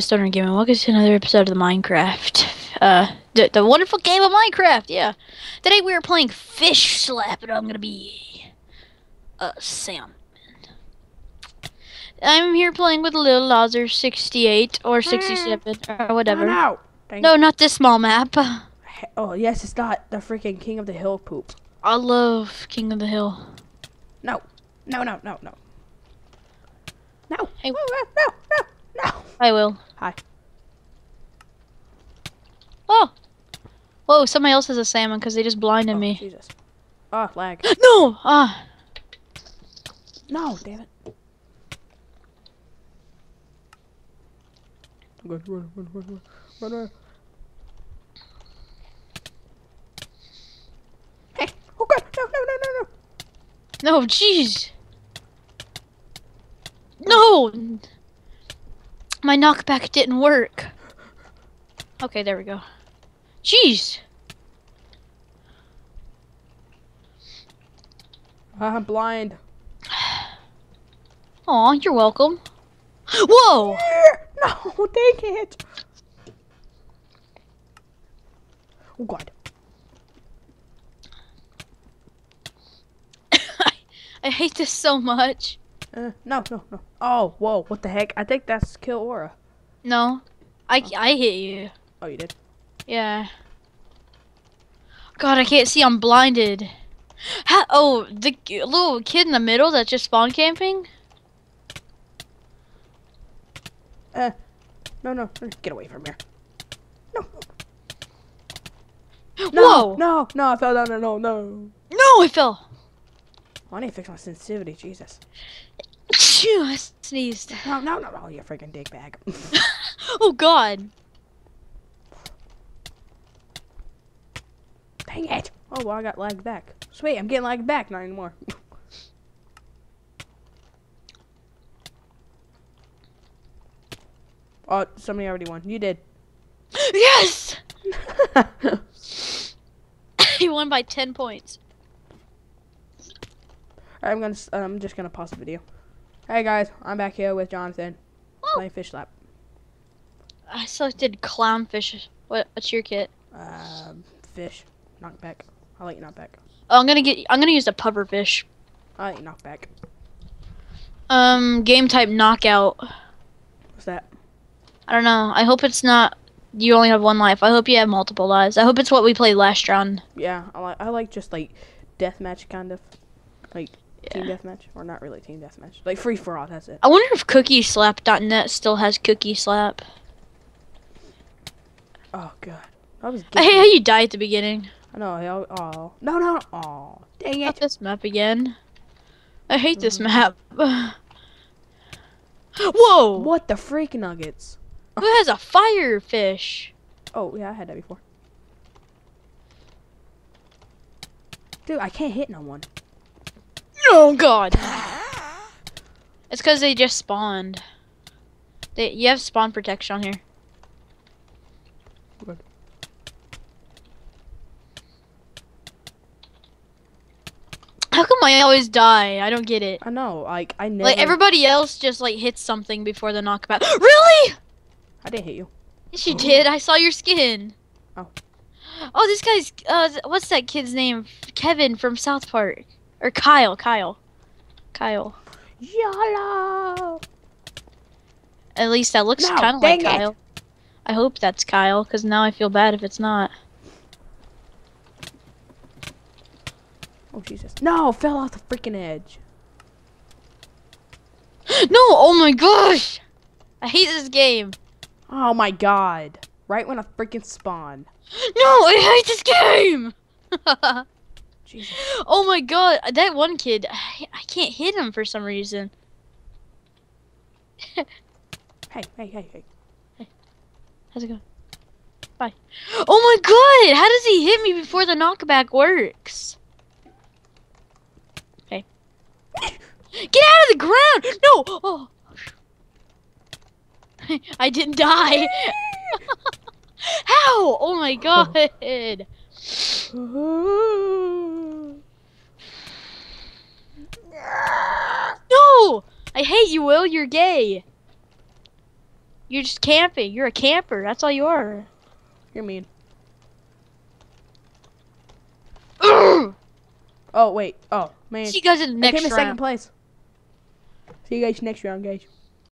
Stoner Gaming. Welcome to another episode of the Minecraft. Uh, the, the wonderful game of Minecraft, yeah. Today we are playing Fish Slap, and I'm gonna be a salmon. I'm here playing with Lillozzer 68 or 67 or whatever. No, no. No, not this small map. Oh, yes, it's not the freaking King of the Hill poop. I love King of the Hill. No. No, no, no, no. No. Hey. No, no, no, no, no. I will. Hi. Oh! Whoa, somebody else has a salmon because they just blinded Oh, me. Jesus. Oh, lag. No! Ah! No, damn it. Run, run, run, run, run, run, run. Hey, oh god, no, no, no, no, no. No, jeez. No! My knockback didn't work. Okay, there we go. Jeez! I'm blind. Aw, you're welcome. Whoa! No, dang it. Oh god. I hate this so much. Uh, no, no, no. Oh, whoa, what the heck? I think that's kill aura. No. I, I hit you. Oh, you did? Yeah. God, I can't see. I'm blinded. Ha oh, the little kid in the middle that's just spawn camping? Uh, no, no, no, get away from here. No, no, Whoa! no, no, I fell down. No, no. No, I fell. I need to fix my sensitivity, Jesus. Phew, I sneezed. No, no, no, no, you freaking dick bag. Oh God. Dang it. Oh, well, I got lagged back. Sweet, I'm getting lagged back, not anymore. oh, somebody already won. You did. Yes! he won by 10 points. I'm gonna. I'm just gonna pause the video. Hey guys, I'm back here with Johnathon playing fish slap. I selected clownfish. What, what's your kit? Um, fish, knockback. I like knockback. Oh, I'm gonna get. I'm gonna use the pufferfish. I like knockback. Um, game type knockout. What's that? I don't know. I hope it's not. You only have one life. I hope you have multiple lives. I hope it's what we played last round. Yeah, I like. I like just like deathmatch kind of, like team deathmatch, or not really team deathmatch, like free for all. That's it. I wonder if CookieSlap.net still has CookieSlap. Oh god, I was. I hate how you die at the beginning. I know. Oh no no oh dang Not it. this map again. I hate this Mhm. map. Whoa! What the freak nuggets? Who has a firefish? Oh yeah, I had that before. Dude, I can't hit no one. Oh god. It's because they just spawned. They, you have spawn protection on here. Good. How come I always die? I don't get it. I know, like I never. Like everybody else just like hits something before the knockabout. really? I didn't hit you. Yes, you did. I saw your skin. Oh. Oh, this guy's uh, what's that kid's name? Kevin from South Park, or Kyle? Kyle. Kyle. YOLO! At least that looks No, kind of like it. Kyle. I hope that's Kyle, because now I feel bad if it's not. Oh Jesus! No, fell off the freaking edge. no! Oh my gosh! I hate this game. Oh my God! Right when I freaking spawn. No, I hate this game. Jesus. oh my god, that one kid, I, I can't hit him for some reason. Hey, hey, hey, hey. How's it going? Bye. Oh my god! How does he hit me before the knockback works? Okay. Get out of the ground! No! Oh. I didn't die. How? Oh my oh. god. No! I hate you, Will. You're gay. You're just camping. You're a camper. That's all you are. You're mean. Oh wait. Oh man. See you guys in the next I came in second place. See you guys next round, guys.